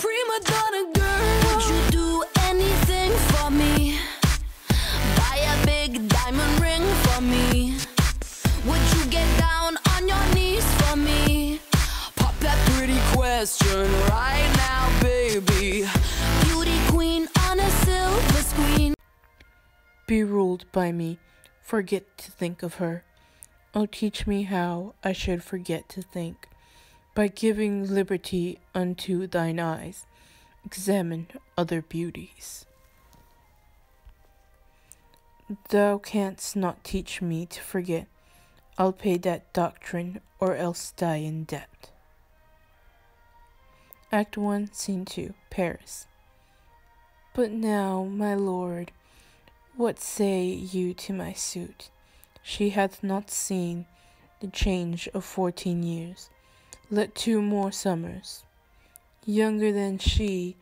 prima donna girl. Would you do anything for me? Buy a big diamond ring for me. Would you get down on your knees for me? Pop that pretty question right now, baby. Beauty queen on a silver screen. Be ruled by me, forget to think of her. Oh, teach me how I should forget to think. By giving liberty unto thine eyes, examine other beauties. Thou canst not teach me to forget. I'll pay that doctrine or else die in debt. Act 1, Scene 2, Paris. But now, my lord, what say you to my suit? She hath not seen the change of fourteen years. Let two more summers, younger than she,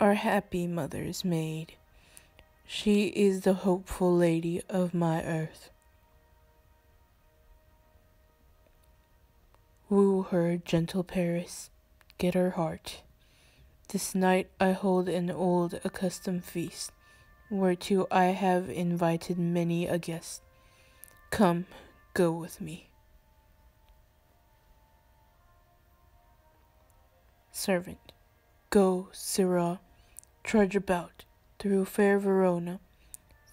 our happy mother's maid. She is the hopeful lady of my earth. Woo her, gentle Paris, get her heart. This night I hold an old accustomed feast, whereto I have invited many a guest. Come, go with me. Servant, go, Sirrah, trudge about through fair Verona,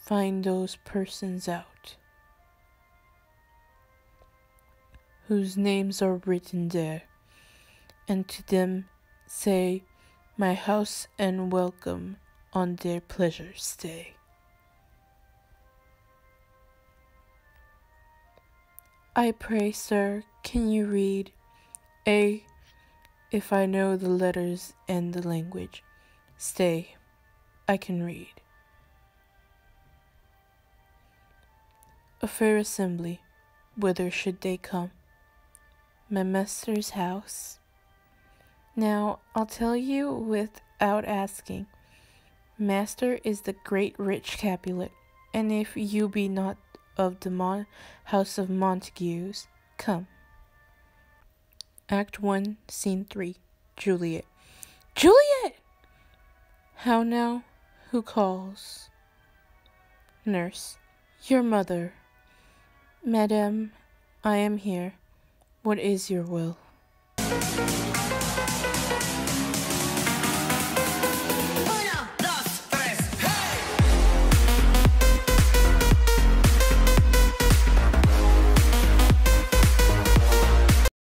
find those persons out, whose names are written there, and to them say, My house and welcome on their pleasure stay. I pray, sir, can you read A if I know the letters and the language? Stay, I can read. A fair assembly, whither should they come? My master's house. Now, I'll tell you without asking. Master is the great rich Capulet, and if you be not of the Mon- house of Montagues, come. Act 1, Scene 3 Juliet. Juliet! How now? Who calls? Nurse. Your mother. Madame, I am here. What is your will?